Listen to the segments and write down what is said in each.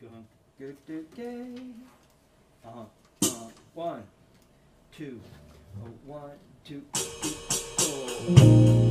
Going good, good, gay. Uh huh. Uh, one, two, oh, one, two, three, four.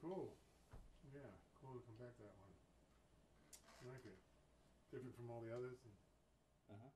cool. Yeah, cool to come back to that one. I like it. Different from all the others. Uh-huh.